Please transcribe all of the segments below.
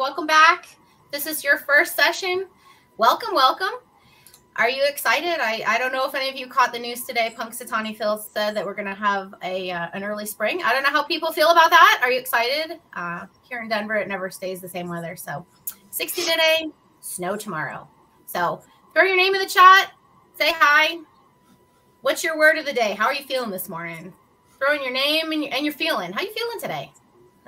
Welcome back. This is your first session. Welcome, welcome. Are you excited? I, I don't know if any of you caught the news today. Punxsutawney Phil said that we're going to have a uh, an early spring. I don't know how people feel about that. Are you excited? Uh, here in Denver, it never stays the same weather. So 60 today, snow tomorrow. So throw your name in the chat. Say hi. What's your word of the day? How are you feeling this morning? Throw in your name and, your, and your feeling. How you feeling today?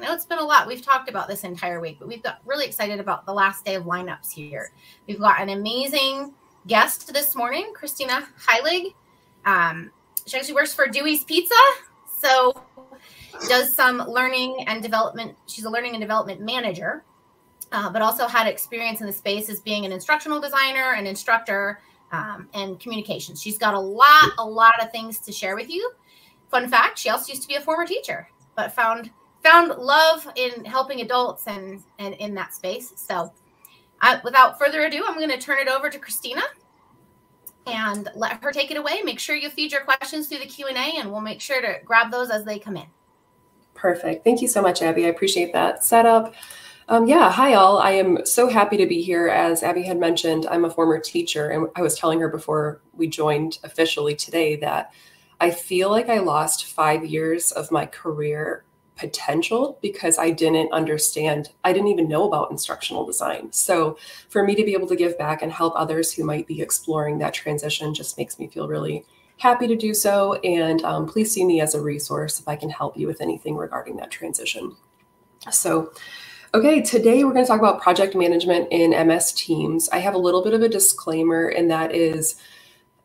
I know it's been a lot. We've talked about this entire week, but we've got really excited about the last day of lineups here. We've got an amazing guest this morning, Christina Heilig. Um, she actually works for Dewey's Pizza, so does some learning and development. She's a learning and development manager, uh, but also had experience in the space as being an instructional designer, an instructor, um, and communications. She's got a lot, a lot of things to share with you. Fun fact: she also used to be a former teacher, but found found love in helping adults and and in that space. So, without further ado, I'm going to turn it over to Christina and let her take it away. Make sure you feed your questions through the Q and A, and we'll make sure to grab those as they come in. Perfect. Thank you so much, Abby. I appreciate that setup. Um, yeah, hi all. I am so happy to be here. As Abby had mentioned, I'm a former teacher, and I was telling her before we joined officially today that I feel like I lost five years of my career potential because I didn't understand, I didn't even know about instructional design. So for me to be able to give back and help others who might be exploring that transition just makes me feel really happy to do so. And um, please see me as a resource if I can help you with anything regarding that transition. So, okay, today we're going to talk about project management in MS Teams. I have a little bit of a disclaimer, and that is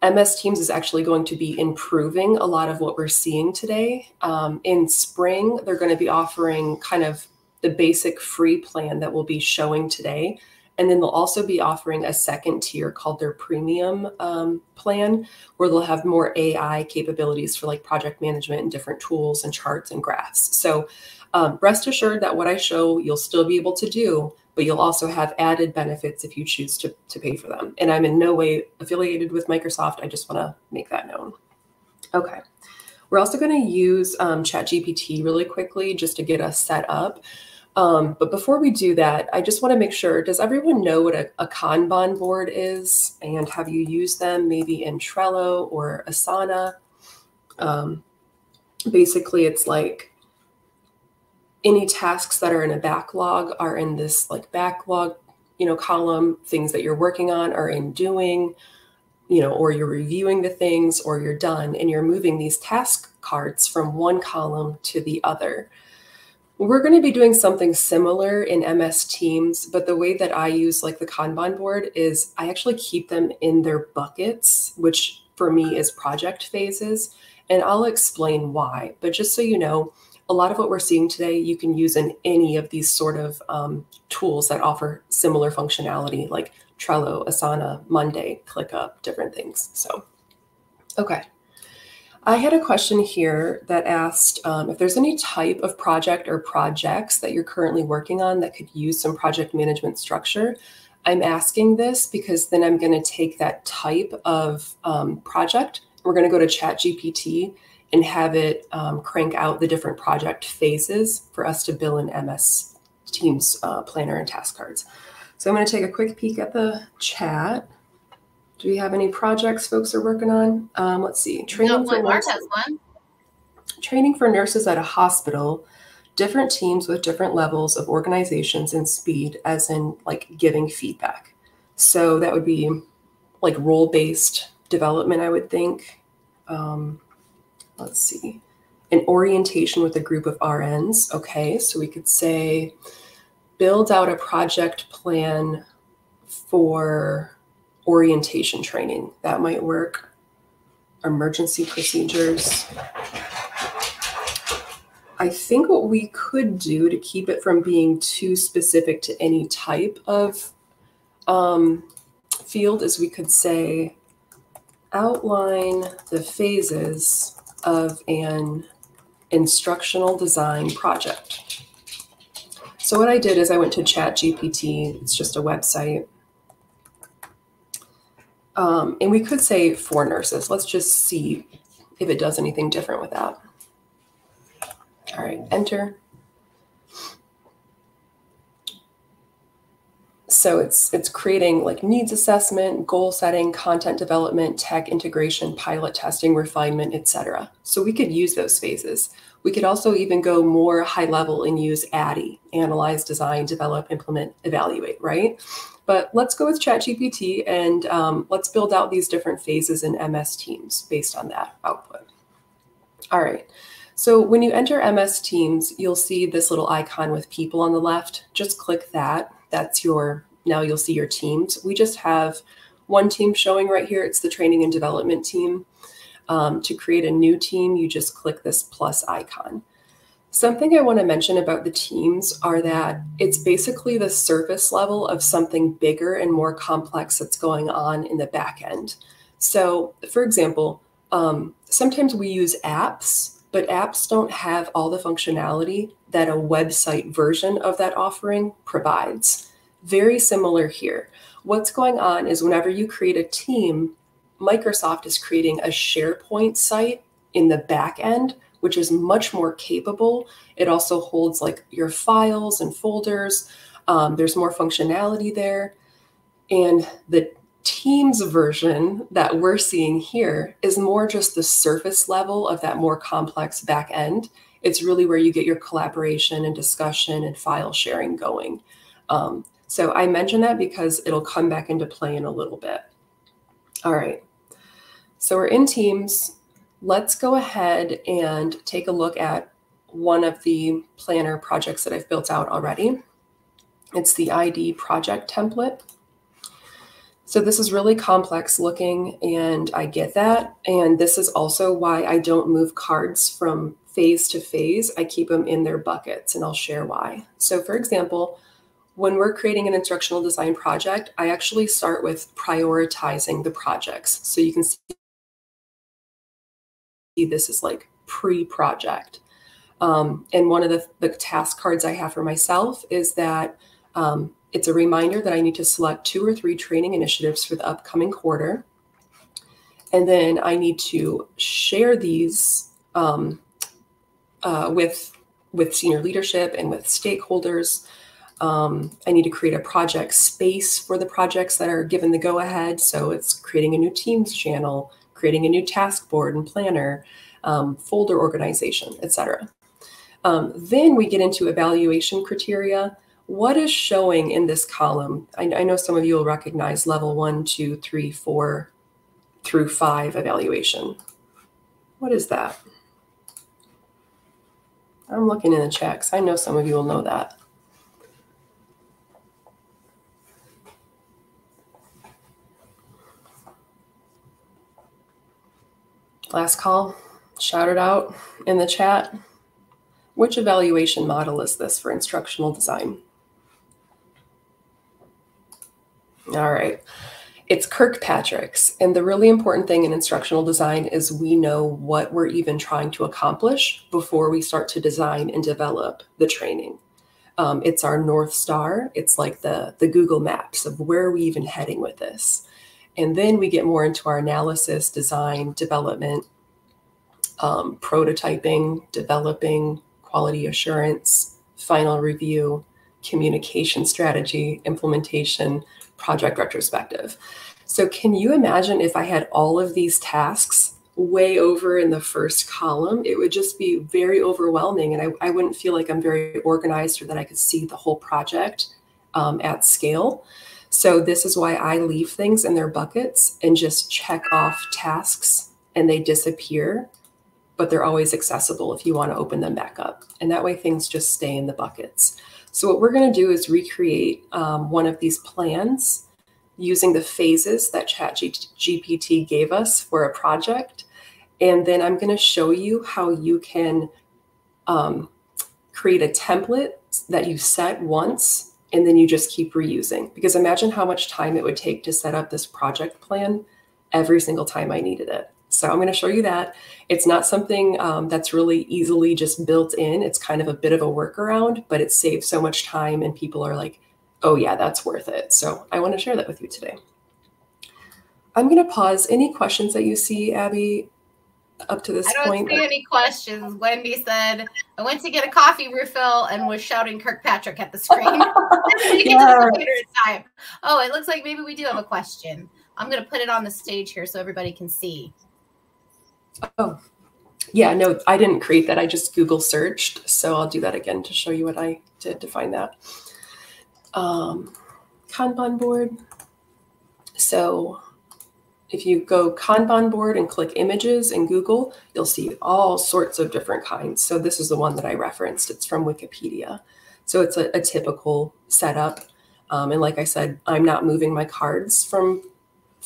MS Teams is actually going to be improving a lot of what we're seeing today. Um, in spring, they're going to be offering kind of the basic free plan that we'll be showing today. And then they'll also be offering a second tier called their premium um, plan, where they'll have more AI capabilities for like project management and different tools and charts and graphs. So um, rest assured that what I show, you'll still be able to do, but you'll also have added benefits if you choose to, to pay for them. And I'm in no way affiliated with Microsoft. I just want to make that known. Okay. We're also going to use um, ChatGPT really quickly just to get us set up. Um, but before we do that, I just want to make sure, does everyone know what a, a Kanban board is? And have you used them maybe in Trello or Asana? Um, basically, it's like any tasks that are in a backlog are in this like backlog you know column things that you're working on are in doing you know or you're reviewing the things or you're done and you're moving these task cards from one column to the other. We're going to be doing something similar in ms teams but the way that i use like the kanban board is i actually keep them in their buckets which for me is project phases and i'll explain why. But just so you know a lot of what we're seeing today you can use in any of these sort of um, tools that offer similar functionality like Trello, Asana, Monday, ClickUp, different things. So, okay. I had a question here that asked um, if there's any type of project or projects that you're currently working on that could use some project management structure. I'm asking this because then I'm going to take that type of um, project. We're going to go to ChatGPT and have it um, crank out the different project phases for us to bill in MS Teams uh, planner and task cards. So I'm going to take a quick peek at the chat. Do we have any projects folks are working on? Um, let's see. Training for nurses. one. Training for nurses at a hospital. Different teams with different levels of organizations and speed, as in like giving feedback. So that would be like role based development, I would think. Um, let's see, an orientation with a group of RNs. Okay, so we could say build out a project plan for orientation training. That might work. Emergency procedures. I think what we could do to keep it from being too specific to any type of um, field is we could say outline the phases of an instructional design project. So what I did is I went to ChatGPT. It's just a website. Um, and we could say for nurses. Let's just see if it does anything different with that. All right, enter. So it's it's creating like needs assessment, goal setting, content development, tech integration, pilot testing, refinement, etc. So we could use those phases. We could also even go more high level and use ADDIE, analyze, design, develop, implement, evaluate, right? But let's go with ChatGPT and um, let's build out these different phases in MS Teams based on that output. All right. So when you enter MS Teams, you'll see this little icon with people on the left. Just click that. That's your, now you'll see your teams. We just have one team showing right here. It's the training and development team. Um, to create a new team, you just click this plus icon. Something I want to mention about the teams are that it's basically the surface level of something bigger and more complex that's going on in the back end. So, for example, um, sometimes we use apps, but apps don't have all the functionality that a website version of that offering provides. Very similar here. What's going on is whenever you create a team, Microsoft is creating a SharePoint site in the back end, which is much more capable. It also holds like your files and folders. Um, there's more functionality there. And the Teams version that we're seeing here is more just the surface level of that more complex back end. It's really where you get your collaboration and discussion and file sharing going. Um, so I mention that because it'll come back into play in a little bit. All right. So we're in Teams. Let's go ahead and take a look at one of the planner projects that I've built out already. It's the ID project template. So this is really complex looking and I get that. And this is also why I don't move cards from phase to phase. I keep them in their buckets and I'll share why. So for example, when we're creating an instructional design project, I actually start with prioritizing the projects. So you can see this is like pre-project. Um, and one of the, the task cards I have for myself is that um, it's a reminder that I need to select two or three training initiatives for the upcoming quarter. And then I need to share these um, uh, with, with senior leadership and with stakeholders. Um, I need to create a project space for the projects that are given the go ahead. So it's creating a new Teams channel, creating a new task board and planner, um, folder organization, etc. Um, then we get into evaluation criteria what is showing in this column? I, I, know some of you will recognize level one, two, three, four through five evaluation. What is that? I'm looking in the checks. I know some of you will know that. Last call, shout it out in the chat. Which evaluation model is this for instructional design? All right. It's Kirkpatrick's. And the really important thing in instructional design is we know what we're even trying to accomplish before we start to design and develop the training. Um, it's our North Star. It's like the, the Google Maps of where are we even heading with this. And then we get more into our analysis, design, development, um, prototyping, developing, quality assurance, final review, communication strategy, implementation, project retrospective. So can you imagine if I had all of these tasks way over in the first column? It would just be very overwhelming and I, I wouldn't feel like I'm very organized or that I could see the whole project um, at scale. So this is why I leave things in their buckets and just check off tasks and they disappear, but they're always accessible if you want to open them back up. And that way things just stay in the buckets. So what we're going to do is recreate um, one of these plans using the phases that ChatGPT gave us for a project. And then I'm going to show you how you can um, create a template that you set once and then you just keep reusing. Because imagine how much time it would take to set up this project plan every single time I needed it. So I'm going to show you that. It's not something um, that's really easily just built in. It's kind of a bit of a workaround, but it saves so much time and people are like, oh yeah, that's worth it. So I want to share that with you today. I'm going to pause. Any questions that you see, Abby? up to this point? I don't point? see any questions. Wendy said, I went to get a coffee refill and was shouting Kirkpatrick at the screen. Yeah. time. Oh, it looks like maybe we do have a question. I'm going to put it on the stage here so everybody can see. Oh, yeah, no, I didn't create that. I just Google searched. So I'll do that again to show you what I did to find that. Um, Kanban board. So if you go Kanban board and click images in Google, you'll see all sorts of different kinds. So this is the one that I referenced. It's from Wikipedia. So it's a, a typical setup. Um, and like I said, I'm not moving my cards from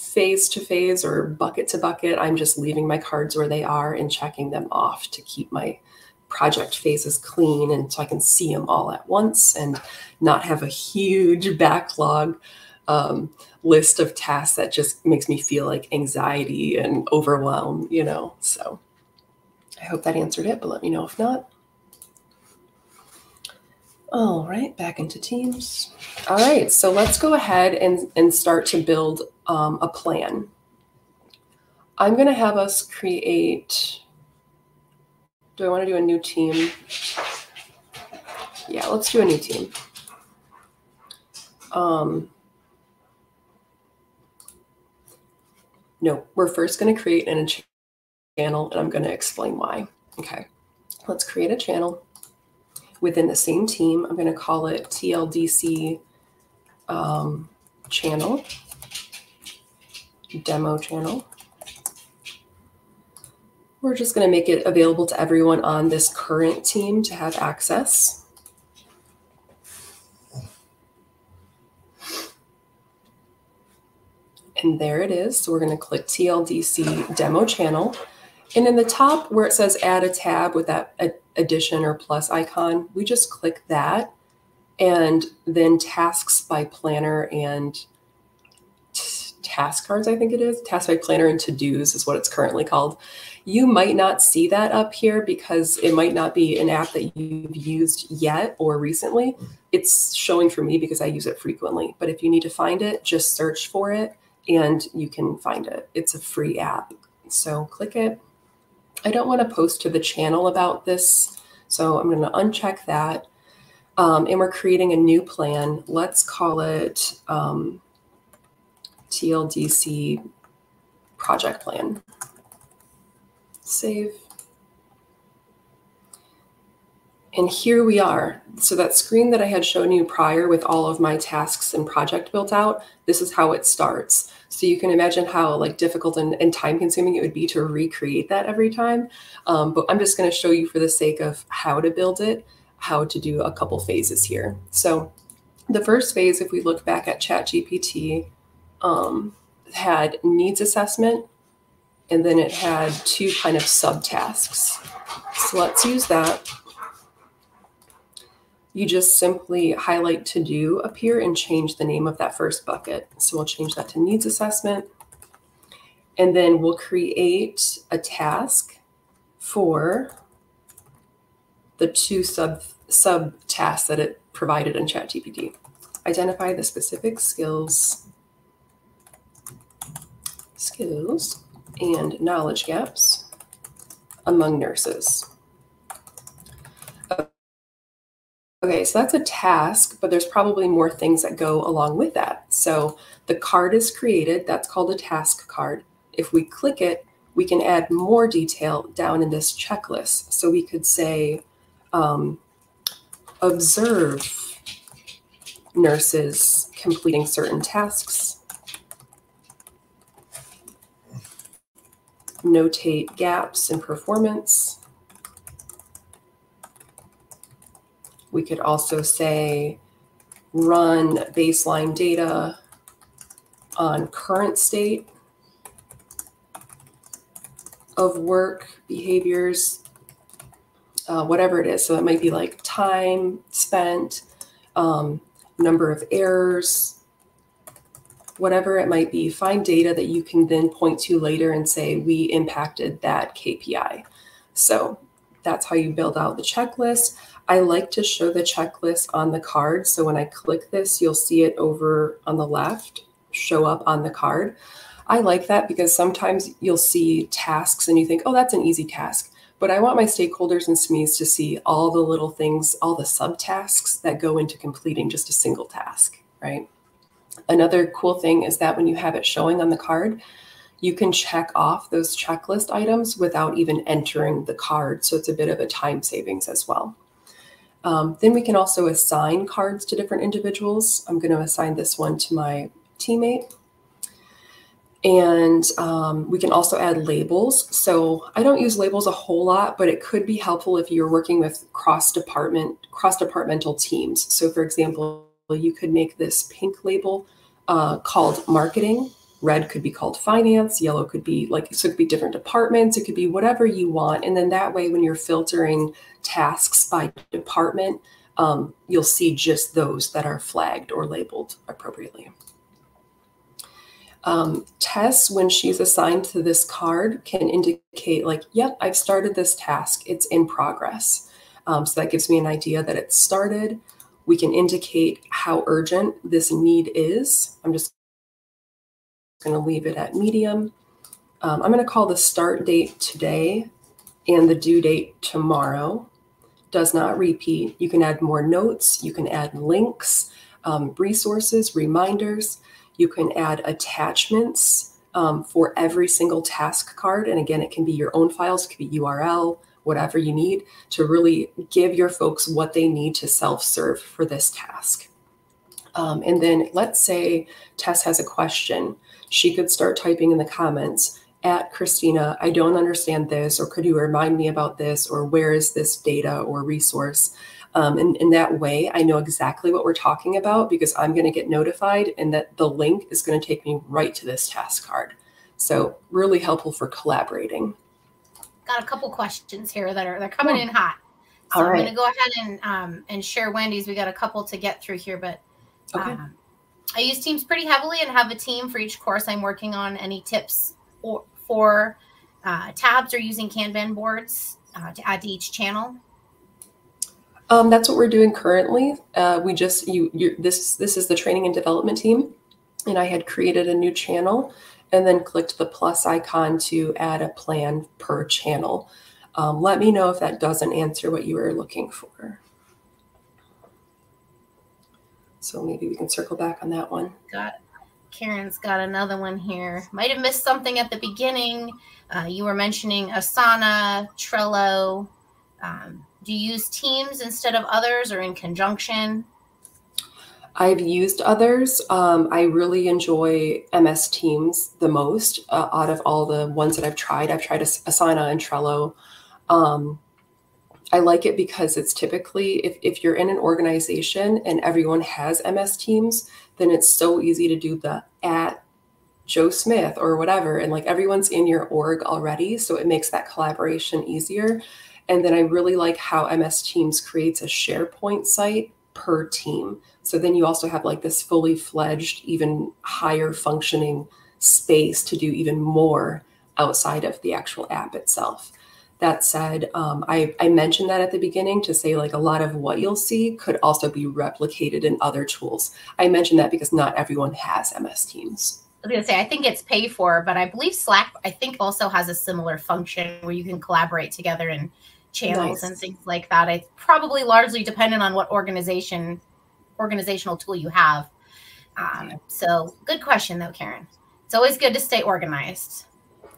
phase to phase or bucket to bucket. I'm just leaving my cards where they are and checking them off to keep my project phases clean and so I can see them all at once and not have a huge backlog um, list of tasks that just makes me feel like anxiety and overwhelm, you know. So I hope that answered it, but let me know if not. All right, back into Teams. All right, so let's go ahead and, and start to build um, a plan. I'm going to have us create. Do I want to do a new team? Yeah, let's do a new team. Um, no, we're first going to create an channel, and I'm going to explain why. Okay, let's create a channel within the same team. I'm going to call it TLDC um, channel, demo channel. We're just going to make it available to everyone on this current team to have access. And there it is. So we're going to click TLDC demo channel. And in the top where it says add a tab with that addition or plus icon, we just click that. And then tasks by planner and task cards, I think it is. Task by planner and to dos is what it's currently called. You might not see that up here because it might not be an app that you've used yet or recently. It's showing for me because I use it frequently. But if you need to find it, just search for it and you can find it. It's a free app. So click it. I don't want to post to the channel about this, so I'm going to uncheck that. Um, and we're creating a new plan. Let's call it um, TLDC project plan. Save. And here we are. So that screen that I had shown you prior with all of my tasks and project built out, this is how it starts. So you can imagine how like difficult and, and time consuming it would be to recreate that every time. Um, but I'm just going to show you for the sake of how to build it, how to do a couple phases here. So the first phase, if we look back at ChatGPT, um, had needs assessment, and then it had two kind of subtasks. So let's use that you just simply highlight to do up here and change the name of that first bucket. So we'll change that to needs assessment. And then we'll create a task for the two sub sub tasks that it provided in ChatGPT. Identify the specific skills, skills and knowledge gaps among nurses. Okay, so that's a task, but there's probably more things that go along with that. So the card is created, that's called a task card. If we click it, we can add more detail down in this checklist. So we could say, um, observe nurses completing certain tasks, notate gaps in performance, We could also say run baseline data on current state of work behaviors, uh, whatever it is. So it might be like time spent, um, number of errors, whatever it might be. Find data that you can then point to later and say, we impacted that KPI. So that's how you build out the checklist. I like to show the checklist on the card. So when I click this, you'll see it over on the left show up on the card. I like that because sometimes you'll see tasks and you think, oh, that's an easy task. But I want my stakeholders and SMEs to see all the little things, all the subtasks that go into completing just a single task, right? Another cool thing is that when you have it showing on the card, you can check off those checklist items without even entering the card. So it's a bit of a time savings as well. Um, then we can also assign cards to different individuals. I'm going to assign this one to my teammate. And um, we can also add labels. So I don't use labels a whole lot, but it could be helpful if you're working with cross-department, cross-departmental teams. So for example, you could make this pink label uh, called marketing. Red could be called finance. Yellow could be like, so it could be different departments. It could be whatever you want. And then that way, when you're filtering tasks by department, um, you'll see just those that are flagged or labeled appropriately. Um, Tess, when she's assigned to this card, can indicate like, yep, I've started this task. It's in progress. Um, so that gives me an idea that it's started. We can indicate how urgent this need is. I'm just going to leave it at medium. Um, I'm going to call the start date today and the due date tomorrow. Does not repeat. You can add more notes. You can add links, um, resources, reminders. You can add attachments um, for every single task card. And again, it can be your own files, it could be URL, whatever you need to really give your folks what they need to self serve for this task. Um, and then let's say Tess has a question. She could start typing in the comments at Christina, I don't understand this, or could you remind me about this, or where is this data or resource? Um, and in that way, I know exactly what we're talking about because I'm going to get notified and that the link is going to take me right to this task card. So really helpful for collaborating. Got a couple questions here that are they're coming in hot. So All right. I'm going to go ahead and um, and share Wendy's. We got a couple to get through here, but okay. um, I use Teams pretty heavily and have a team for each course I'm working on. Any tips or for uh, tabs or using Kanban boards uh, to add to each channel? Um, that's what we're doing currently. Uh, we just you this this is the training and development team, and I had created a new channel, and then clicked the plus icon to add a plan per channel. Um, let me know if that doesn't answer what you were looking for. So maybe we can circle back on that one. Got Karen's got another one here. Might have missed something at the beginning. Uh, you were mentioning Asana, Trello. Um, do you use Teams instead of others or in conjunction? I've used others. Um, I really enjoy MS Teams the most uh, out of all the ones that I've tried. I've tried Asana and Trello. Um, I like it because it's typically, if, if you're in an organization and everyone has MS Teams, then it's so easy to do the at Joe Smith or whatever. And like everyone's in your org already. So it makes that collaboration easier. And then I really like how MS Teams creates a SharePoint site per team. So then you also have like this fully fledged, even higher functioning space to do even more outside of the actual app itself. That said, um, I, I mentioned that at the beginning to say like a lot of what you'll see could also be replicated in other tools. I mentioned that because not everyone has MS Teams. I was gonna say I think it's pay for, but I believe Slack I think also has a similar function where you can collaborate together and channels nice. and things like that. It's probably largely dependent on what organization organizational tool you have. Um, so good question though, Karen. It's always good to stay organized.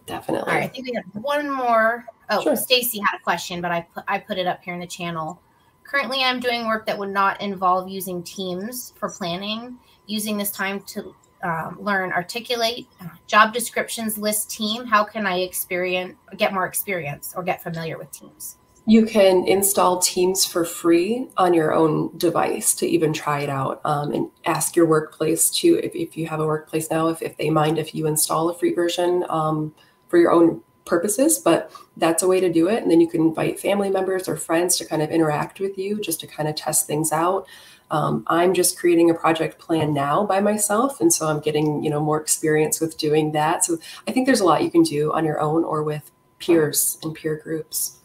Definitely. All right, I think we have one more. Oh, sure. Stacy had a question, but I put I put it up here in the channel. Currently, I'm doing work that would not involve using Teams for planning. Using this time to um, learn, articulate uh, job descriptions, list team. How can I experience, get more experience, or get familiar with Teams? You can install Teams for free on your own device to even try it out um, and ask your workplace to, if, if you have a workplace now, if, if they mind if you install a free version um, for your own purposes. But that's a way to do it. And then you can invite family members or friends to kind of interact with you just to kind of test things out. Um, I'm just creating a project plan now by myself. And so I'm getting, you know, more experience with doing that. So I think there's a lot you can do on your own or with peers and peer groups.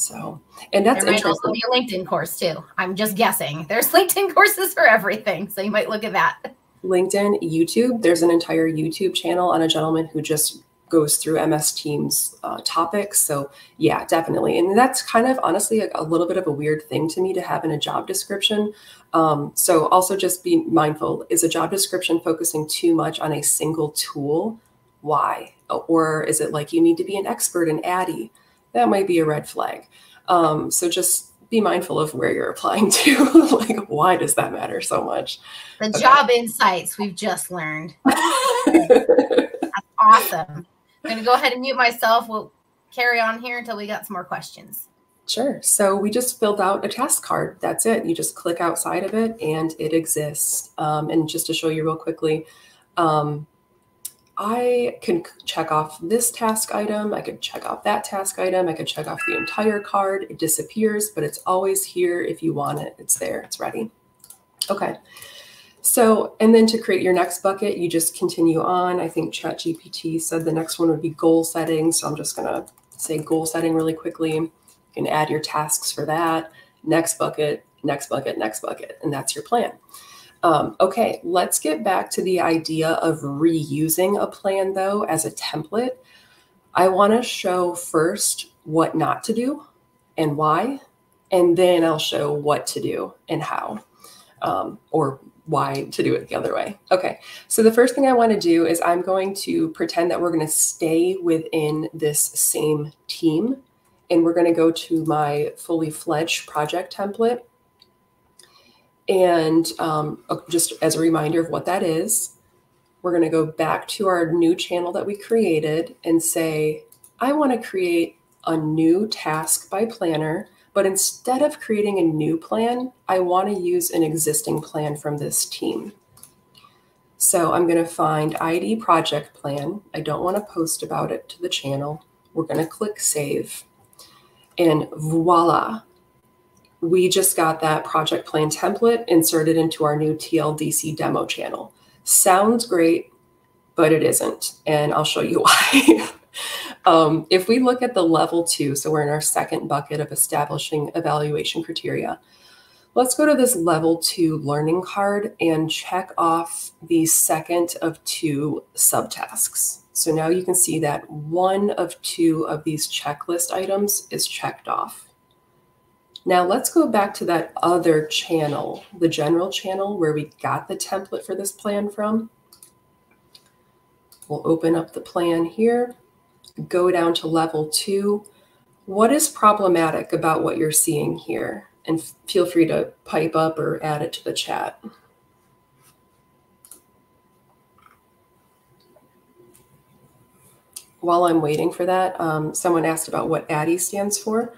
So, and that's there might also be a LinkedIn course too. I'm just guessing. There's LinkedIn courses for everything, so you might look at that. LinkedIn, YouTube. There's an entire YouTube channel on a gentleman who just goes through MS Teams uh, topics. So, yeah, definitely. And that's kind of honestly a, a, little bit of a weird thing to me to have in a job description. Um, so, also just be mindful is a job description focusing too much on a single tool? Why? Or is it like you need to be an expert in ADDIE? That might be a red flag. Um, so, just be mindful of where you're applying to. like, why does that matter so much? The okay. job insights we've just learned. That's awesome. I'm going to go ahead and mute myself. We'll carry on here until we got some more questions. Sure. So we just filled out a task card. That's it. You just click outside of it and it exists. Um, and just to show you real quickly, um, I can check off this task item. I could check off that task item. I could check off the entire card. It disappears, but it's always here if you want it. It's there. It's ready. Okay. So, and then to create your next bucket, you just continue on. I think ChatGPT said the next one would be goal setting. So I'm just going to say goal setting really quickly. You can add your tasks for that. Next bucket, next bucket, next bucket. And that's your plan. Um, okay, let's get back to the idea of reusing a plan though as a template. I want to show first what not to do and why, and then I'll show what to do and how, um, or why to do it the other way. Okay, so the first thing I want to do is I'm going to pretend that we're going to stay within this same team and we're going to go to my fully fledged project template. And um, uh, just as a reminder of what that is, we're going to go back to our new channel that we created and say, I want to create a new task by planner but instead of creating a new plan, I want to use an existing plan from this team. So I'm going to find ID project plan. I don't want to post about it to the channel. We're going to click save. And voila, we just got that project plan template inserted into our new TLDC demo channel. Sounds great, but it isn't. And I'll show you why. Um, if we look at the level two, so we're in our second bucket of establishing evaluation criteria. Let's go to this level two learning card and check off the second of two subtasks. So now you can see that one of two of these checklist items is checked off. Now let's go back to that other channel, the general channel where we got the template for this plan from. We'll open up the plan here go down to level two. What is problematic about what you're seeing here? And feel free to pipe up or add it to the chat. While I'm waiting for that, um, someone asked about what ADDIE stands for.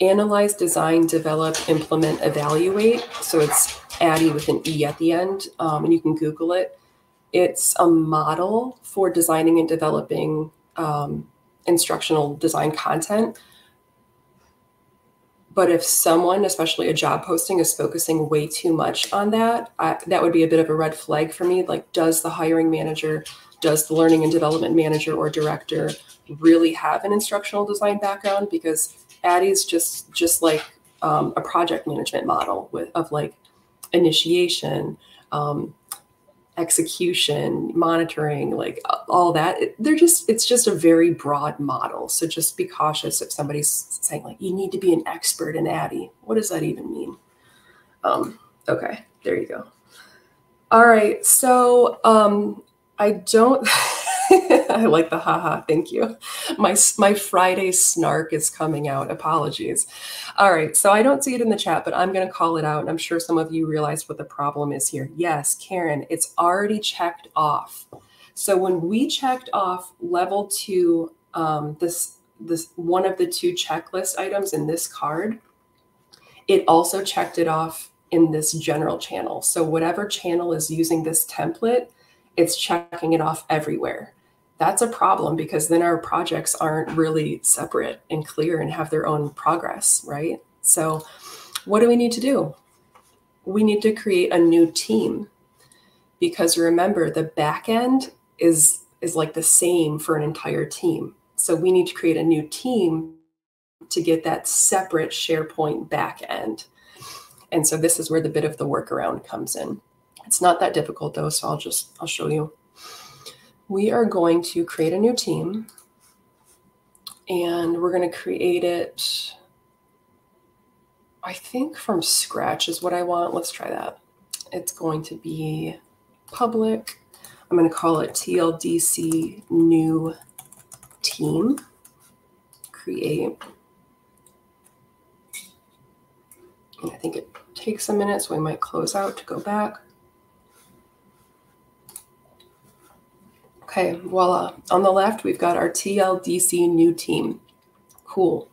Analyze, design, develop, implement, evaluate. So it's ADDIE with an E at the end, um, and you can Google it. It's a model for designing and developing um, instructional design content. But if someone, especially a job posting, is focusing way too much on that, I, that would be a bit of a red flag for me. Like, does the hiring manager, does the learning and development manager or director really have an instructional design background? Because ADDIE's just just like um, a project management model with of like initiation, um, execution, monitoring, like all that. They're just, it's just a very broad model. So just be cautious if somebody's saying, like, you need to be an expert in ADDIE. What does that even mean? Um, okay, there you go. All right, so um, I don't. I like the haha. Thank you. My my Friday snark is coming out. Apologies. All right. So I don't see it in the chat, but I'm going to call it out. And I'm sure some of you realized what the problem is here. Yes, Karen, it's already checked off. So when we checked off level two, um, this this one of the two checklist items in this card, it also checked it off in this general channel. So whatever channel is using this template, it's checking it off everywhere that's a problem because then our projects aren't really separate and clear and have their own progress, right? So, what do we need to do? We need to create a new team because remember the back end is is like the same for an entire team. So we need to create a new team to get that separate SharePoint back end. And so this is where the bit of the workaround comes in. It's not that difficult though, so I'll just, I'll show you. We are going to create a new team and we're going to create it, I think from scratch is what I want. Let's try that. It's going to be public. I'm going to call it TLDC new team. Create. And I think it takes a minute, so we might close out to go back. Okay, voila. On the left, we've got our TLDC new team. Cool.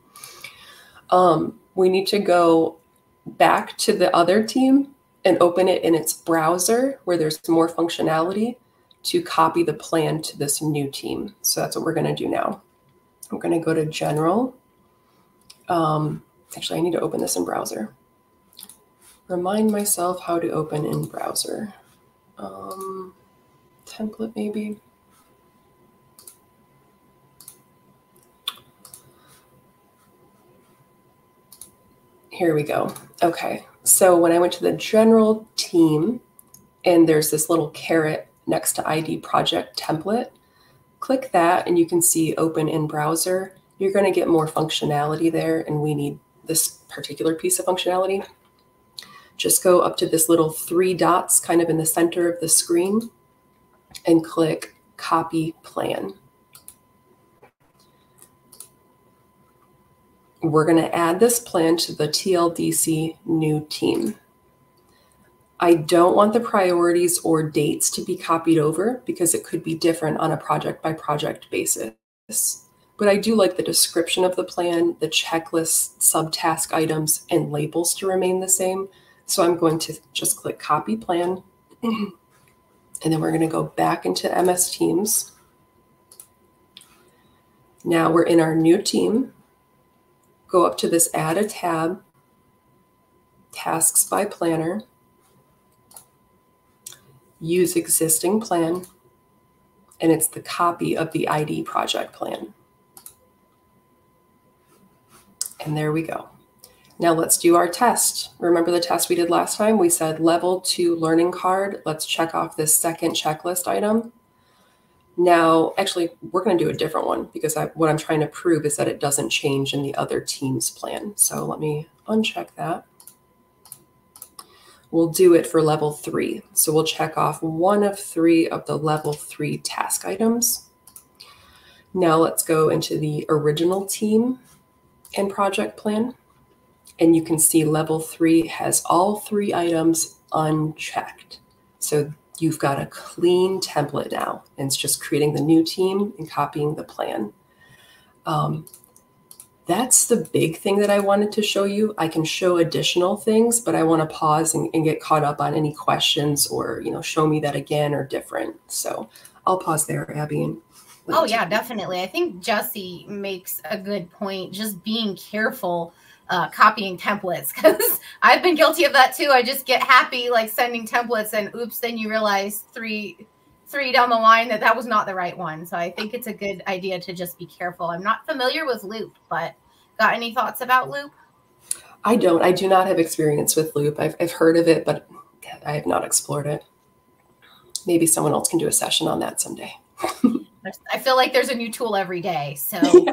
Um, we need to go back to the other team and open it in its browser where there's more functionality to copy the plan to this new team. So that's what we're going to do now. I'm going to go to general. Um, actually, I need to open this in browser. Remind myself how to open in browser. Um, template maybe. Here we go. Okay. So when I went to the general team and there's this little caret next to ID project template, click that and you can see open in browser. You're going to get more functionality there and we need this particular piece of functionality. Just go up to this little three dots kind of in the center of the screen and click copy plan. We're going to add this plan to the TLDC new team. I don't want the priorities or dates to be copied over because it could be different on a project by project basis. But I do like the description of the plan, the checklist, subtask items, and labels to remain the same. So I'm going to just click copy plan. and then we're going to go back into MS Teams. Now we're in our new team go up to this Add a tab, Tasks by Planner, use existing plan, and it's the copy of the ID project plan. And there we go. Now let's do our test. Remember the test we did last time? We said level two learning card. Let's check off this second checklist item. Now, actually, we're going to do a different one because I, what I'm trying to prove is that it doesn't change in the other team's plan. So let me uncheck that. We'll do it for level three. So we'll check off one of three of the level three task items. Now let's go into the original team and project plan. And you can see level three has all three items unchecked. So you've got a clean template now. And it's just creating the new team and copying the plan. Um, that's the big thing that I wanted to show you. I can show additional things, but I want to pause and, and, get caught up on any questions or, you know, show me that again or different. So I'll pause there, Abby. And oh, yeah, definitely. I think Jesse makes a good point. Just being careful uh, copying templates because I've been guilty of that too. I just get happy like sending templates and oops, then you realize three three down the line that that was not the right one. So I think it's a good idea to just be careful. I'm not familiar with Loop, but got any thoughts about Loop? I don't. I do not have experience with Loop. I've, I've heard of it, but I have not explored it. Maybe someone else can do a session on that someday. I feel like there's a new tool every day. So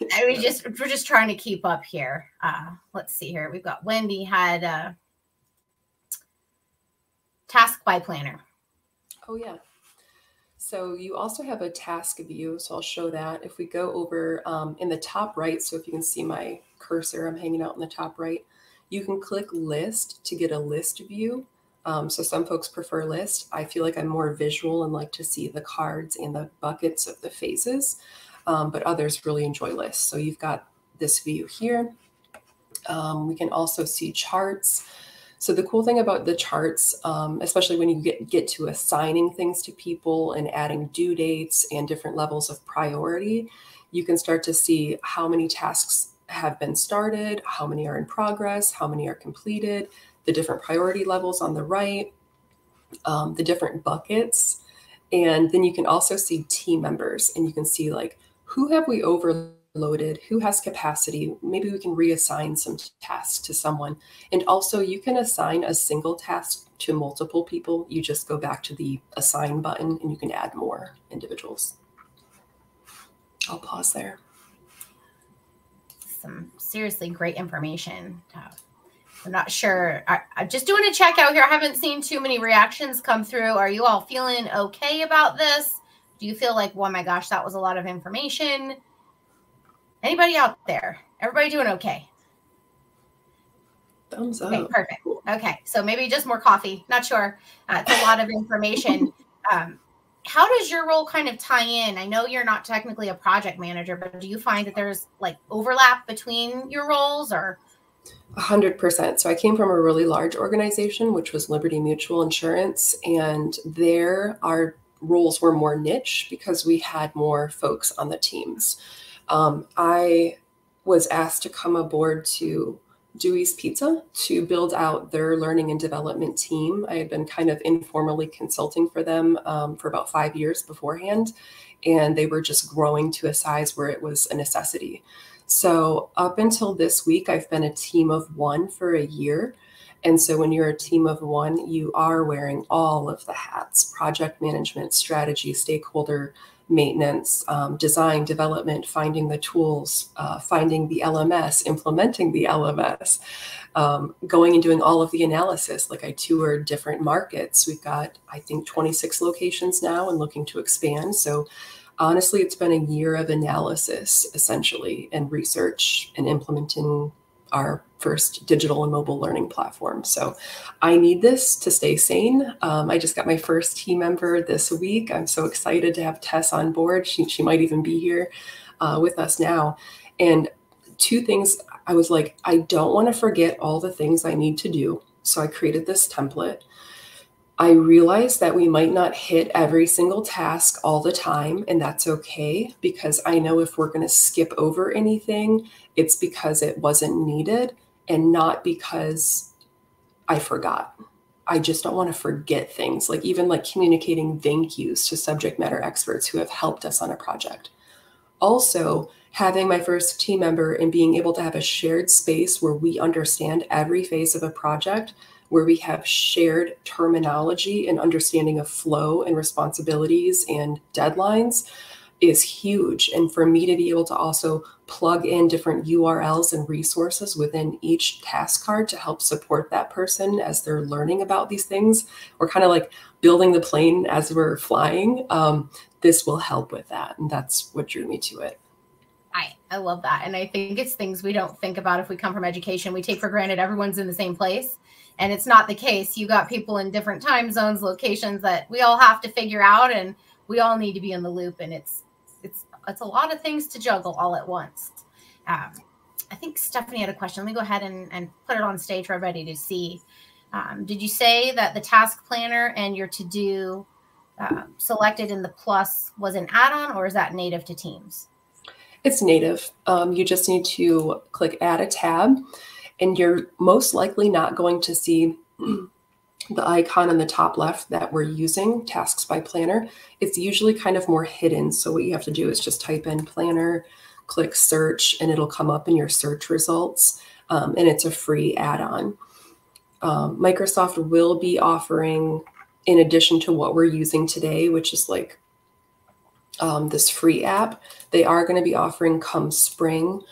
yeah. we just we're just trying to keep up here. Uh, let's see here. We've got Wendy had uh, task by planner. Oh yeah. So you also have a task view. So I'll show that. If we go over um, in the top right, so if you can see my cursor, I'm hanging out in the top right. You can click list to get a list view. Um, so some folks prefer list. I feel like I'm more visual and like to see the cards and the buckets of the phases, um, but others really enjoy lists. So you've got this view here. Um, we can also see charts. So the cool thing about the charts, um, especially when you get, get to assigning things to people and adding due dates and different levels of priority, you can start to see how many tasks have been started, how many are in progress, how many are completed, the different priority levels on the right, um, the different buckets. And then you can also see team members and you can see like, who have we overloaded, who has capacity. Maybe we can reassign some tasks to someone. And also, you can assign a single task to multiple people. You just go back to the assign button and you can add more individuals. I'll pause there. Some seriously great information. I'm not sure. I, am just doing a check out here. I haven't seen too many reactions come through. Are you all feeling okay about this? Do you feel like, oh my gosh, that was a lot of information? Anybody out there? Everybody doing okay? Thumbs up. Okay, perfect. Okay, so maybe just more coffee. Not sure. Uh, it's a lot of information. Um, how does your role kind of tie in? I know you're not technically a project manager, but do you find that there's like overlap between your roles or? A hundred percent. So I came from a really large organization, which was Liberty Mutual Insurance, and there our roles were more niche because we had more folks on the teams. Um, I was asked to come aboard to Dewey's Pizza to build out their learning and development team. I had been kind of informally consulting for them um, for about five years beforehand, and they were just growing to a size where it was a necessity. So, up until this week, I've been a team of one for a year. And so, when you're a team of one, you are wearing all of the hats project management, strategy, stakeholder maintenance, um, design, development, finding the tools, uh, finding the LMS, implementing the LMS, um, going and doing all of the analysis. Like I toured different markets. We've got, I think, 26 locations now and looking to expand. So honestly, it's been a year of analysis essentially and research and implementing our first digital and mobile learning platform. So I need this to stay sane. Um, I just got my first team member this week. I'm so excited to have Tess on board. She, she might even be here uh, with us now. And two things I was like, I don't want to forget all the things I need to do. So I created this template. I realized that we might not hit every single task all the time, and that's okay because I know if we're going to skip over anything, it's because it wasn't needed and not because I forgot. I just don't want to forget things, like even like communicating thank yous to subject matter experts who have helped us on a project. Also, having my first team member and being able to have a shared space where we understand every phase of a project where we have shared terminology and understanding of flow and responsibilities and deadlines is huge. And for me to be able to also plug in different URLs and resources within each task card to help support that person as they're learning about these things, or kind of like building the plane as we're flying, um, this will help with that. And that's what drew me to it. I, I love that. And I think it's things we don't think about if we come from education. We take for granted everyone's in the same place and it's not the case. You got people in different time zones locations that we all have to figure out and we all need to be in the loop and it's it's it's a lot of things to juggle all at once. Um, i think stephanie had a question. Let me go ahead and, and put it on stage for everybody to see. Um, did you say that the task planner and your to do uh, selected in the plus was an add-on or is that native to teams? It's native. Um, you just need to click add a tab and you're most likely not going to see the icon in the top left that we're using, Tasks by Planner. It's usually kind of more hidden. So what you have to do is just type in Planner, click search, and it'll come up in your search results. Um, and it's a free add-on. Um, Microsoft will be offering, in addition to what we're using today, which is like um, this free app, they are going to be offering come spring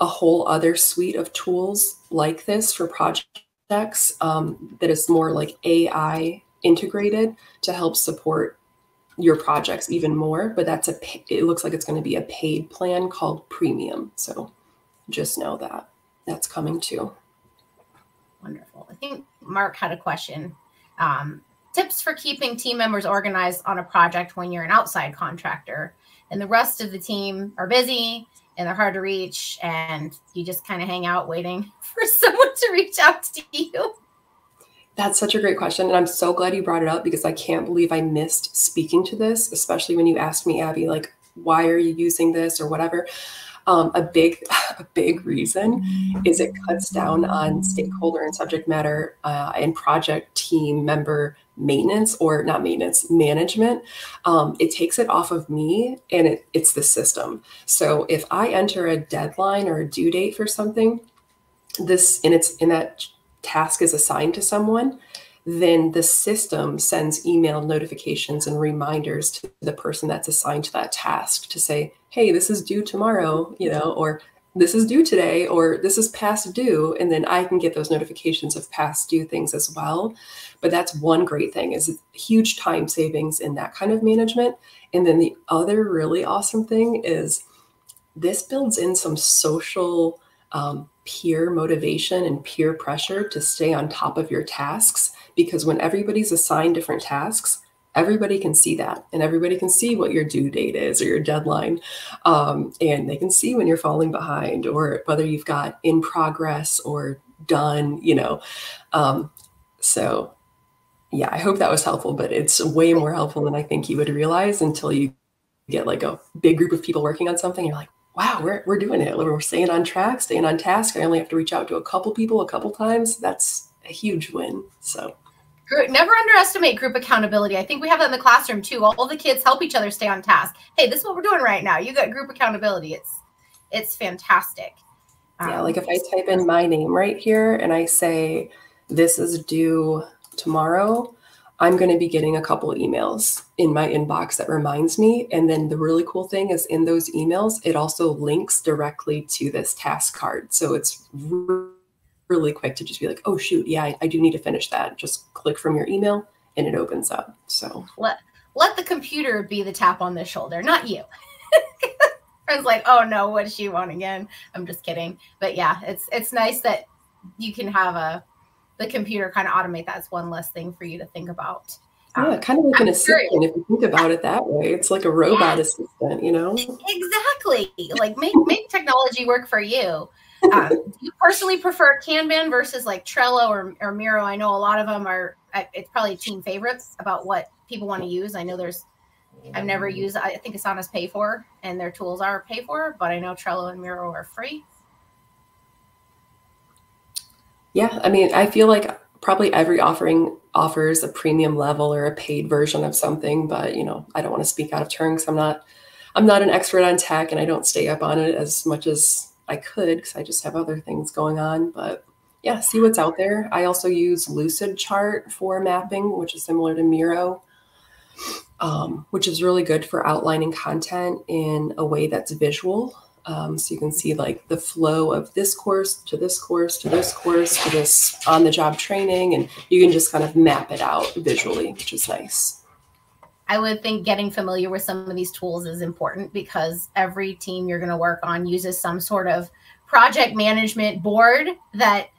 a whole other suite of tools like this for projects um, that is more like AI integrated to help support your projects even more. But that's a it looks like it's going to be a paid plan called Premium. So just know that that's coming too. Wonderful. I think Mark had a question. Um, tips for keeping team members organized on a project when you're an outside contractor and the rest of the team are busy and they're hard to reach and you just kind of hang out waiting for someone to reach out to you? That's such a great question. And I'm so glad you brought it up because I can't believe I missed speaking to this, especially when you asked me, Abby, like, why are you using this or whatever? Um, a big, a big reason is it cuts down on stakeholder and subject matter uh, and project team member maintenance or not maintenance management. Um, it takes it off of me and it, it's the system. So if I enter a deadline or a due date for something, this and it's in that task is assigned to someone then the system sends email notifications and reminders to the person that's assigned to that task to say, hey, this is due tomorrow, you know, or this is due today, or this is past due. And then I can get those notifications of past due things as well. But that's one great thing is huge time savings in that kind of management. And then the other really awesome thing is this builds in some social um, peer motivation and peer pressure to stay on top of your tasks because when everybody's assigned different tasks everybody can see that and everybody can see what your due date is or your deadline um, and they can see when you're falling behind or whether you've got in progress or done you know um, so yeah i hope that was helpful but it's way more helpful than i think you would realize until you get like a big group of people working on something you're like wow, we're, we're doing it. We're staying on track, staying on task. I only have to reach out to a couple people a couple times. That's a huge win. So never underestimate group accountability. I think we have that in the classroom too. All the kids help each other stay on task. Hey, this is what we're doing right now. You got group accountability. It's it's fantastic. Yeah, um, like if I type in my name right here and I say this is due tomorrow, I'm going to be getting a couple emails in my inbox that reminds me. And then the really cool thing is in those emails, it also links directly to this task card. So it's really quick to just be like, oh, shoot, yeah, I, I do need to finish that. Just click from your email and it opens up. So let, let the computer be the tap on the shoulder, not you. Friends like, oh no, what does she want again? I'm just kidding. But yeah, it's it's nice that you can have a the computer kind of automate that. It's one less thing for you to think about. Yeah, um, kind of like I'm an assistant if you think about it that way. It's like a robot yes. assistant, you know? Exactly. Like make make technology work for you. Um, do you personally prefer Kanban versus like Trello or, or Miro? I know a lot of them are. It's probably team favorites about what people want to use. I know there's. I've never used. I think Asana's pay for, and their tools are pay for, but I know Trello and Miro are free. Yeah, I mean, I feel like probably every offering offers a premium level or a paid version of something, but you know, I don't want to speak out of turn because I'm not I'm not an expert on tech and I don't stay up on it as much as I could because I just have other things going on. But yeah, see what's out there. I also use Lucidchart for mapping, which is similar to Miro, um, which is really good for outlining content in a way that's visual. Um, so you can see like the flow of this course to this course to this course to this on the job training, and you can just kind of map it out visually, which is nice. I would think getting familiar with some of these tools is important because every team you're going to work on uses some sort of project management board that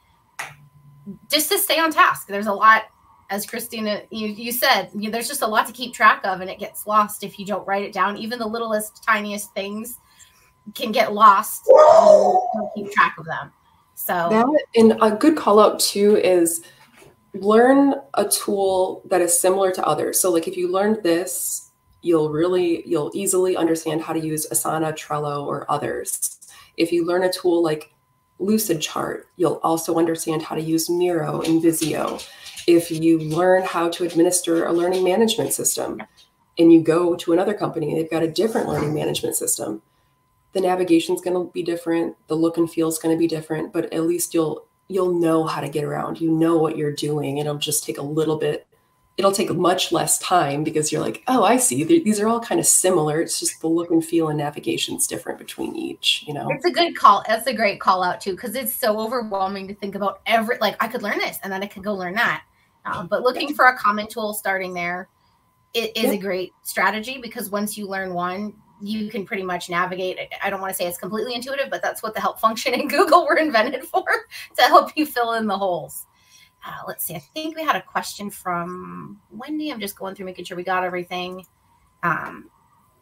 just to stay on task. There's a lot, as Christina, you, you said, you, there's just a lot to keep track of, and it gets lost if you don't write it down. Even the littlest, tiniest things can get lost keep track of them. So that and a good call out too is learn a tool that is similar to others. So like if you learned this, you'll really you'll easily understand how to use Asana, Trello, or others. If you learn a tool like Lucidchart, you'll also understand how to use Miro and Visio. If you learn how to administer a learning management system and you go to another company, they've got a different learning management system the navigation is going to be different the look and feel is going to be different but at least you'll you'll know how to get around. You know what you're doing. It'll just take a little bit it'll take much less time because you're like oh i see. These are all kind of similar. It's just the look and feel and navigation is different between each you know? It's a good call that's a great call out too because it's so overwhelming to think about every like i could learn this and then i could go learn that. Um, but looking for a common tool starting there it is a great strategy because once you learn one you can pretty much navigate. I don't want to say it's completely intuitive, but that's what the help function in Google were invented for to help you fill in the holes. Uh, let's see. I think we had a question from Wendy. I'm just going through making sure we got everything. Um,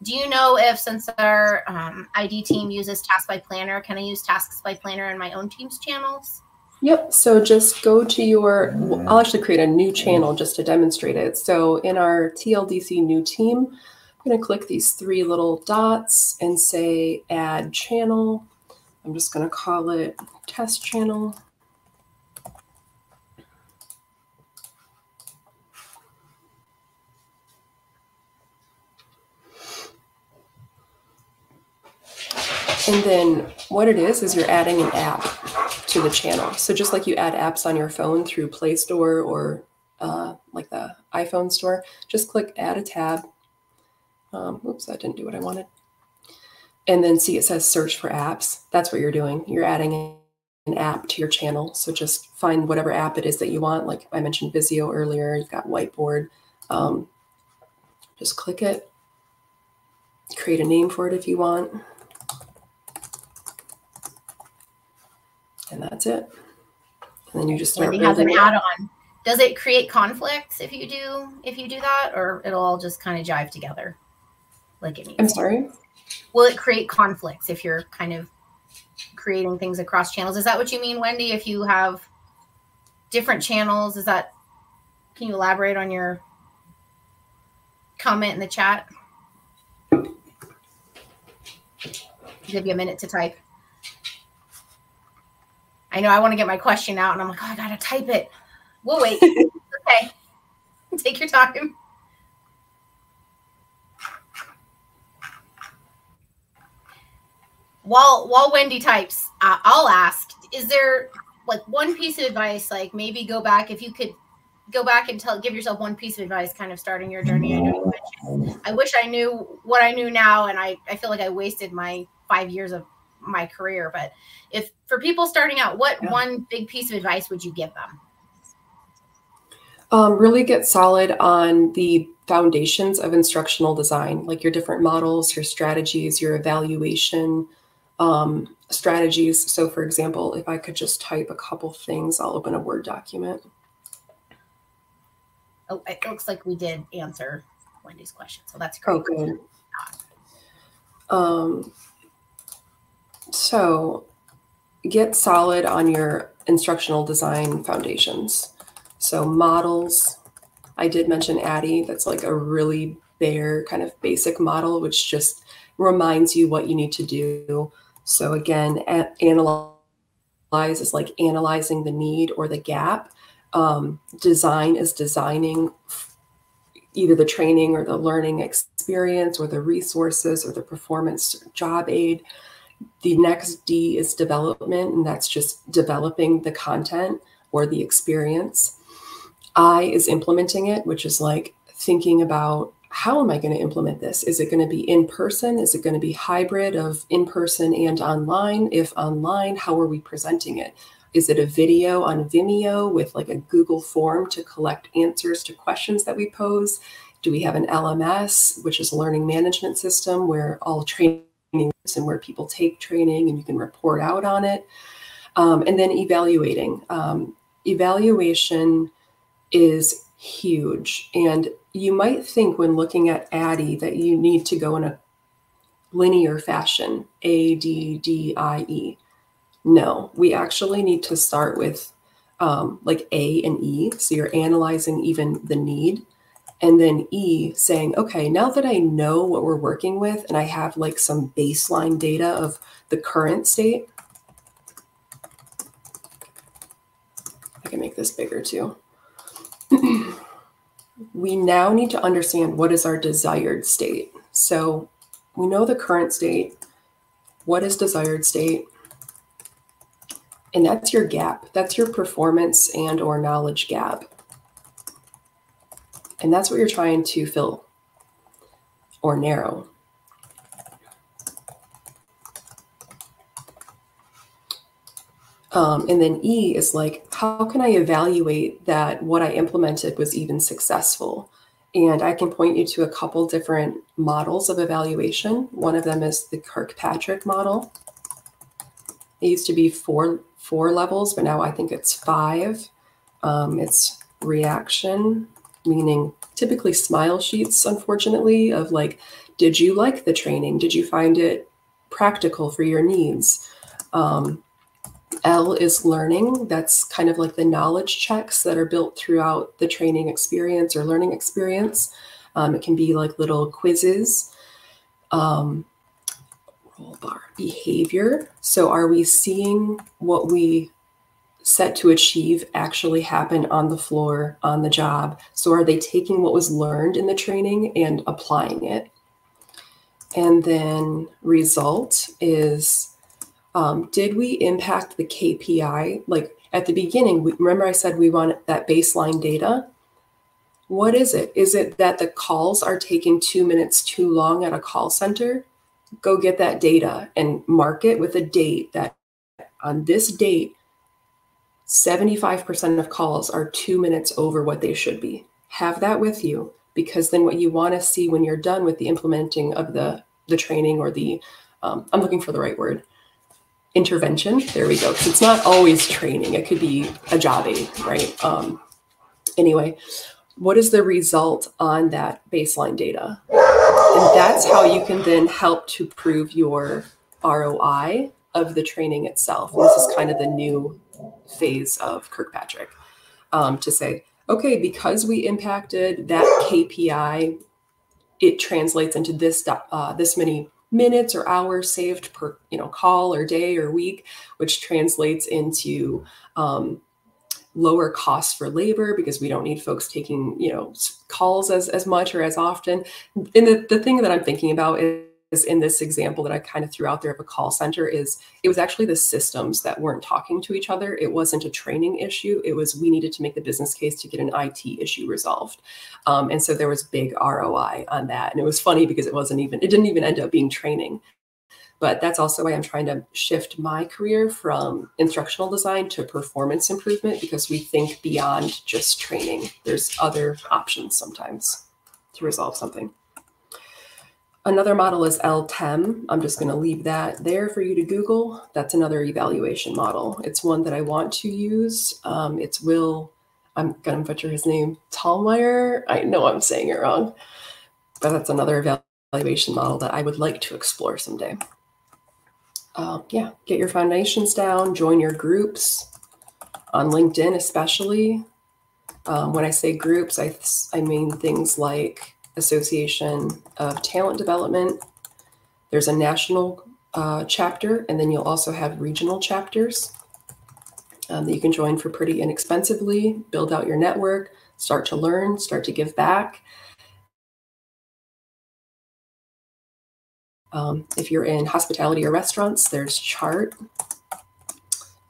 do you know if since our um, ID team uses Tasks by Planner, can I use Tasks by Planner in my own team's channels? Yep. So just go to your, I'll actually create a new channel just to demonstrate it. So in our TLDC new team, I'm going to click these three little dots and say add channel. I'm just going to call it test channel. And then what it is, is you're adding an app to the channel. So just like you add apps on your phone through Play Store or uh, like the iPhone store, just click add a tab. Um, oops, that didn't do what I wanted. And then see it says search for apps. That's what you're doing. You're adding an app to your channel. So just find whatever app it is that you want. Like I mentioned Visio earlier, you've got Whiteboard. Um, just click it, create a name for it if you want. and that's it. And then you just start. Wendy has an add-on. Does it create conflicts if you do if you do that, or it'll all just kind of jive together, like it needs? I'm sorry. Will it create conflicts if you're kind of creating things across channels? Is that what you mean, Wendy? If you have different channels, is that? Can you elaborate on your comment in the chat? give you a minute to type. I know I want to get my question out, and I'm like, oh, I gotta type it. We'll wait. okay, take your time. While while Wendy types, uh, I'll ask: Is there like one piece of advice? Like maybe go back if you could go back and tell give yourself one piece of advice kind of starting your journey i know you mentioned i wish i knew what i knew now and i, I feel like i wasted my five years of my career. But if for people starting out, what yeah. one big piece of advice would you give them? Um, really get solid on the foundations of instructional design, like your different models, your strategies, your evaluation um, strategies. So, for example, if I could just type a couple things, I'll open a Word document. Oh, it looks like we did answer Wendy's question, so that's great. Oh, good. Um, so get solid on your instructional design foundations. So models, I did mention ADDIE. That's like a really bare kind of basic model, which just reminds you what you need to do. So again, analyze is like analyzing the need or the gap. Um, design is designing either the training or the learning experience or the resources or the performance job aid. The next D is development, and that's just developing the content or the experience. I is implementing it, which is like thinking about how am I going to implement this? Is it going to be in person? Is it going to be hybrid of in person and online? If online, how are we presenting it? Is it a video on Vimeo with like a Google form to collect answers to questions that we pose? Do we have an LMS, which is a learning management system where all training and where people take training and you can report out on it. Um, and then evaluating. Um, evaluation is huge. And you might think when looking at ADDIE that you need to go in a linear fashion, A, D, D, I, E. No, we actually need to start with um, like A and E. So you're analyzing even the need and then E saying, okay, now that I know what we're working with and I have like some baseline data of the current state, I can make this bigger too. we now need to understand what is our desired state. So we know the current state. What is desired state? And that's your gap. That's your performance and or knowledge gap. And that's what you're trying to fill or narrow. Um, and then E is like, how can I evaluate that what I implemented was even successful? And I can point you to a couple different models of evaluation. One of them is the Kirkpatrick model. It used to be four, four levels, but now I think it's five. Um, it's reaction, meaning typically smile sheets, unfortunately, of like, did you like the training? Did you find it practical for your needs? Um, L is learning. That's kind of like the knowledge checks that are built throughout the training experience or learning experience. Um, it can be like little quizzes. Um, roll bar behavior. So, are we seeing what we set to achieve actually happen on the floor, on the job? So, are they taking what was learned in the training and applying it? And then, result is um, did we impact the KPI? Like at the beginning, we, remember I said we want that baseline data? What is it? Is it that the calls are taking two minutes too long at a call center? Go get that data and mark it with a date that on this date, 75% of calls are two minutes over what they should be. Have that with you because then what you want to see when you're done with the implementing of the, the training or the, um, I'm looking for the right word, intervention. There we go. Because it's not always training. It could be a job aid, right? Um, anyway, what is the result on that baseline data? And that's how you can then help to prove your ROI of the training itself. And this is kind of the new phase of Kirkpatrick um, to say, okay, because we impacted that KPI, it translates into this uh, this many minutes or hours saved per you know call or day or week, which translates into um, lower costs for labor because we don't need folks taking you know calls as as much or as often. And the, the thing that i'm thinking about is, is in this example that i kind of threw out there of a call center is it was actually the systems that weren't talking to each other. It wasn't a training issue. It was we needed to make the business case to get an it issue resolved. Um, and so there was big roi on that. And it was funny because it wasn't even it didn't even end up being training. But that's also why I'm trying to shift my career from instructional design to performance improvement because we think beyond just training. There's other options sometimes to resolve something. Another model is LTEM. I'm just going to leave that there for you to Google. That's another evaluation model. It's one that I want to use. Um, it's Will, I'm going to butcher his name, Tallmeyer. I know I'm saying it wrong, but that's another evaluation model that I would like to explore someday uh, yeah, get your foundations down, join your groups on LinkedIn, especially. Um, when I say groups, I, I mean things like Association of Talent Development. There's a national uh, chapter, and then you'll also have regional chapters um, that you can join for pretty inexpensively, build out your network, start to learn, start to give back. Um, if you're in hospitality or restaurants, there's Chart.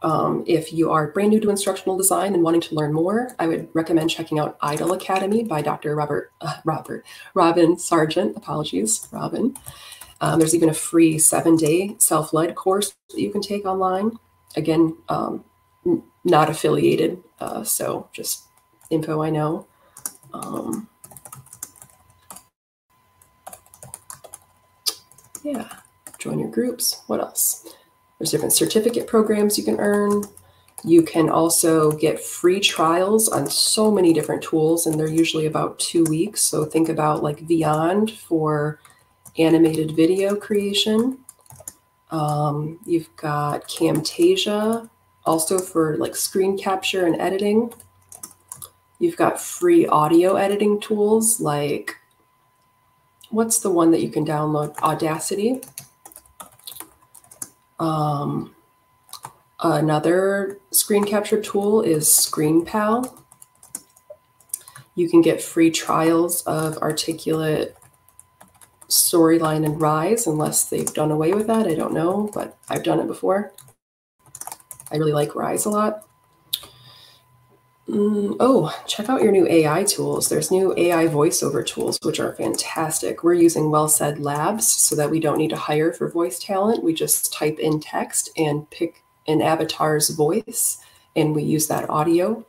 Um, if you are brand new to instructional design and wanting to learn more, I would recommend checking out IDOL Academy by Dr. Robert, uh, Robert, Robin Sargent. Apologies, Robin. Um, there's even a free seven-day self-led course that you can take online. Again, um, not affiliated, uh, so just info I know. Um, Yeah. Join your groups. What else? There's different certificate programs you can earn. You can also get free trials on so many different tools, and they're usually about two weeks. So think about like Vyond for animated video creation. Um, you've got Camtasia also for like screen capture and editing. You've got free audio editing tools like what's the one that you can download? Audacity. Um, another screen capture tool is ScreenPal. You can get free trials of Articulate, Storyline, and Rise, unless they've done away with that. I don't know, but I've done it before. I really like Rise a lot. Mm, oh, check out your new AI tools. There's new AI voiceover tools, which are fantastic. We're using WellSaid Labs so that we don't need to hire for voice talent. We just type in text and pick an avatar's voice, and we use that audio.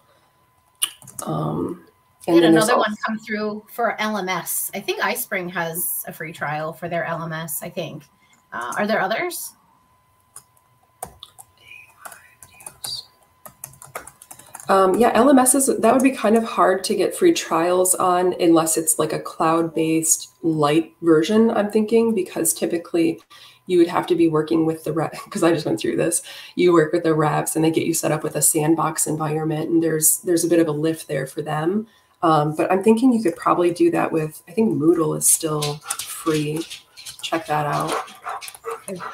Um, and then another one come through for LMS. I think iSpring has a free trial for their LMS. I think. Uh, are there others? Um, yeah, LMSs, that would be kind of hard to get free trials on unless it's like a cloud based light version, I'm thinking, because typically you would have to be working with the because I just went through this. You work with the reps and they get you set up with a sandbox environment, and there's there's a bit of a lift there for them. Um, but I'm thinking you could probably do that with, I think Moodle is still free. Check that out.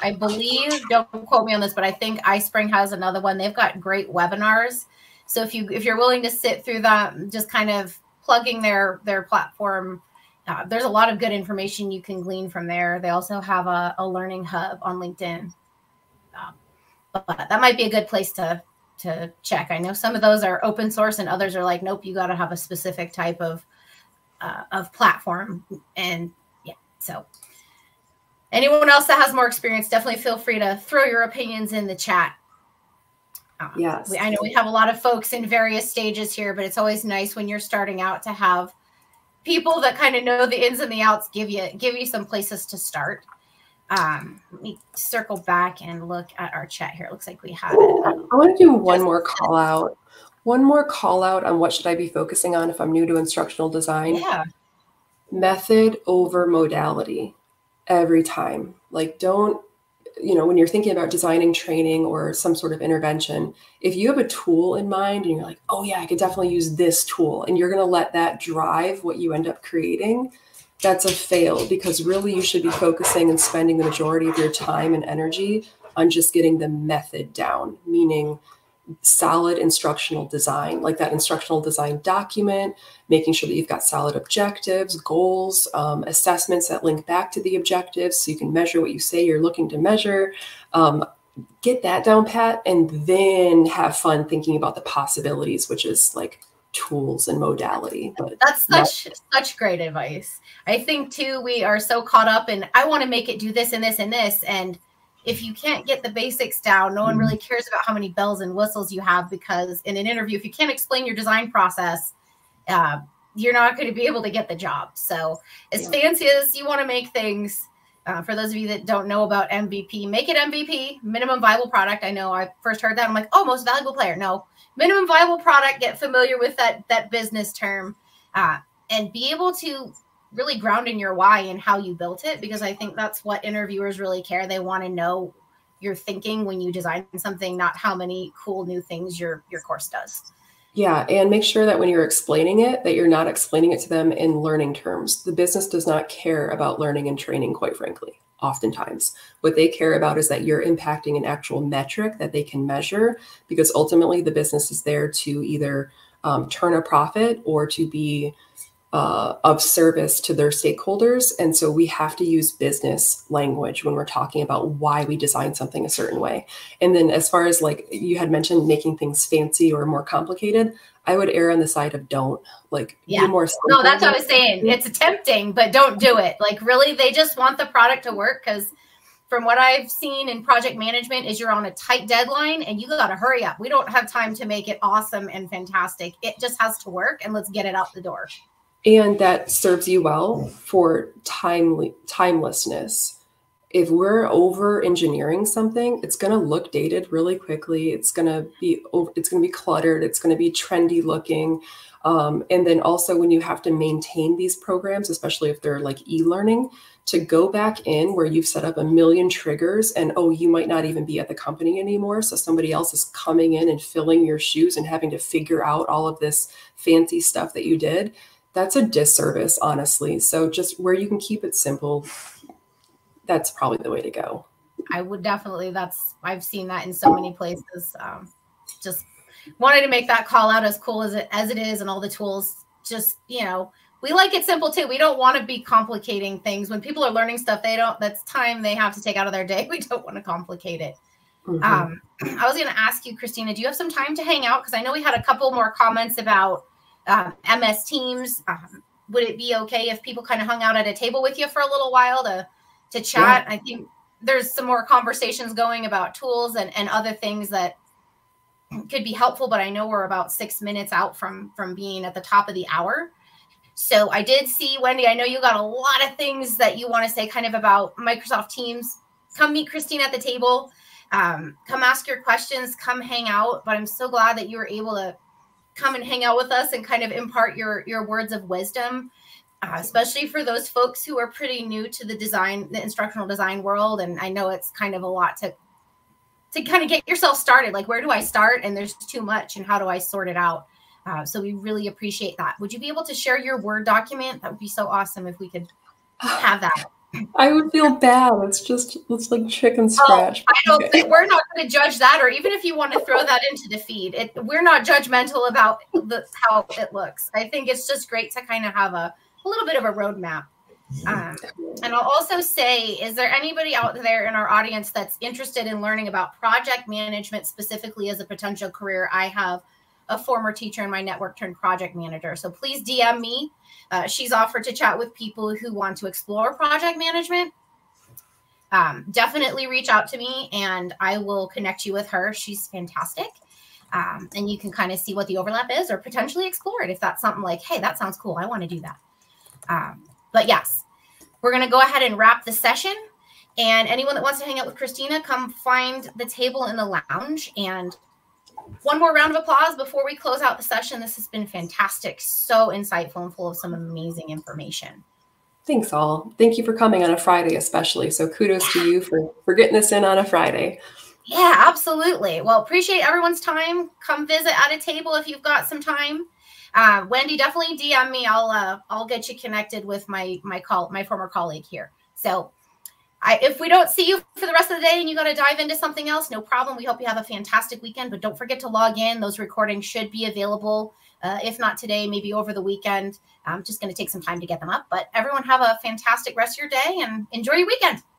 I believe, don't quote me on this, but I think iSpring has another one. They've got great webinars. So if you if you're willing to sit through that, just kind of plugging their their platform, uh, there's a lot of good information you can glean from there. They also have a, a learning hub on LinkedIn. Um, but that might be a good place to to check. I know some of those are open source, and others are like, nope, you got to have a specific type of uh, of platform. And yeah, so anyone else that has more experience, definitely feel free to throw your opinions in the chat. Yes, we, I know we have a lot of folks in various stages here, but it's always nice when you're starting out to have people that kind of know the ins and the outs give you give you some places to start. Um, let me circle back and look at our chat here. It looks like we have it. Um, I want to do one more call out. One more call out on what should I be focusing on if I'm new to instructional design? Yeah. Method over modality every time. Like, don't, you know, when you're thinking about designing training or some sort of intervention, if you have a tool in mind and you're like, oh, yeah, I could definitely use this tool, and you're going to let that drive what you end up creating, that's a fail because really you should be focusing and spending the majority of your time and energy on just getting the method down, meaning solid instructional design, like that instructional design document, making sure that you've got solid objectives, goals, um, assessments that link back to the objectives so you can measure what you say you're looking to measure. Um, get that down pat and then have fun thinking about the possibilities, which is like tools and modality. But that's such such great advice. I think too we are so caught up in I want to make it do this and this and this and if you can't get the basics down, no one really mm-hmm. cares about how many bells and whistles you have because in an interview, if you can't explain your design process, uh, you're not going to be able to get the job. So, as yeah. fancy as you want to make things, uh, for those of you that don't know about MVP, make it MVP, minimum viable product. I know I first heard that. I'm like, oh, most valuable player. No, minimum viable product. Get familiar with that that business term, uh, and be able to really ground in your why and how you built it because I think that's what interviewers really care. They want to know your thinking when you design something, not how many cool new things your your course does. Yeah, and make sure that when you're explaining it that you're not explaining it to them in learning terms. The business does not care about learning and training quite frankly. Oftentimes, what they care about is that you're impacting an actual metric that they can measure because ultimately the business is there to either um, turn a profit or to be uh, of service to their stakeholders. And so we have to use business language when we're talking about why we design something a certain way. And then, as far as like you had mentioned, making things fancy or more complicated, I would err on the side of don't like yeah. more. No, that's what I was saying. It's tempting, but don't do it. Like really, they just want the product to work because from what I've seen in project management is you're on a tight deadline and you got to hurry up. We don't have time to make it awesome and fantastic. It just has to work and let's get it out the door and that serves you well for timely timelessness. If we're over engineering something it's going to look dated really quickly. It's going to be it's going to be cluttered. It's going to be trendy looking. Um, and then also when you have to maintain these programs especially if they're like e-learning to go back in where you've set up a million triggers and oh you might not even be at the company anymore so somebody else is coming in and filling your shoes and having to figure out all of this fancy stuff that you did that's a disservice, honestly. So just where you can keep it simple, that's probably the way to go. I would definitely. That's I've seen that in so many places. Um, just wanted to make that call out as cool as it as it is, and all the tools. Just you know, we like it simple too. We don't want to be complicating things. When people are learning stuff, they don't. That's time they have to take out of their day. We don't want to complicate it. Mm-hmm. Um, I was going to ask you, Christina, do you have some time to hang out? Because I know we had a couple more comments about um, MS Teams. Um, would it be okay if people kind of hung out at a table with you for a little while to to chat? Yeah. I think there's some more conversations going about tools and, and other things that could be helpful, but I know we're about six minutes out from from being at the top of the hour. So I did see Wendy. I know you got a lot of things that you want to say, kind of about Microsoft Teams. Come meet Christine at the table. Um, come ask your questions. Come hang out. But I'm so glad that you were able to come and hang out with us and kind of impart your your words of wisdom uh, especially for those folks who are pretty new to the design the instructional design world and i know it's kind of a lot to to kind of get yourself started like where do i start and there's too much and how do i sort it out Uh, so we really appreciate that. Would you be able to share your Word document? That would be so awesome if we could have that. I would feel bad. It's just it's like chicken scratch. Oh, I don't think we're not going to judge that, or even if you want to throw that into the feed, it, we're not judgmental about the, how it looks. I think it's just great to kind of have a, a little bit of a roadmap. Um, and I'll also say, is there anybody out there in our audience that's interested in learning about project management specifically as a potential career? I have a former teacher in my network turned project manager. So please DM me. Uh, she's offered to chat with people who want to explore project management. Um, definitely reach out to me and I will connect you with her. She's fantastic. Um, and you can kind of see what the overlap is or potentially explore it if that's something like, hey, that sounds cool. I want to do that. Um, but yes, we're going to go ahead and wrap the session. And anyone that wants to hang out with Christina, come find the table in the lounge and one more round of applause before we close out the session. This has been fantastic, so insightful and full of some amazing information. Thanks all. Thank you for coming on a Friday, especially. So kudos yeah. to you for for getting this in on a Friday. Yeah, absolutely. Well, appreciate everyone's time. Come visit at a table if you've got some time. Uh, Wendy, definitely DM me. I'll uh, I'll get you connected with my my call my former colleague here. So I, if we don't see you for the rest of the day and you got to dive into something else, no problem. We hope you have a fantastic weekend, but don't forget to log in. Those recordings should be available. Uh, if not today, maybe over the weekend. I'm just going to take some time to get them up. But everyone have a fantastic rest of your day and enjoy your weekend.